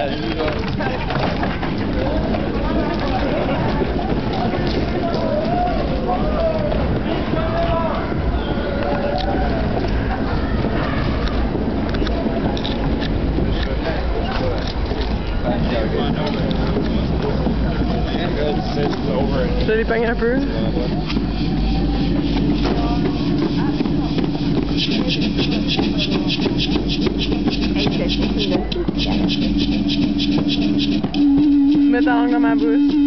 Did he bang out broom? Yeah song on my boots.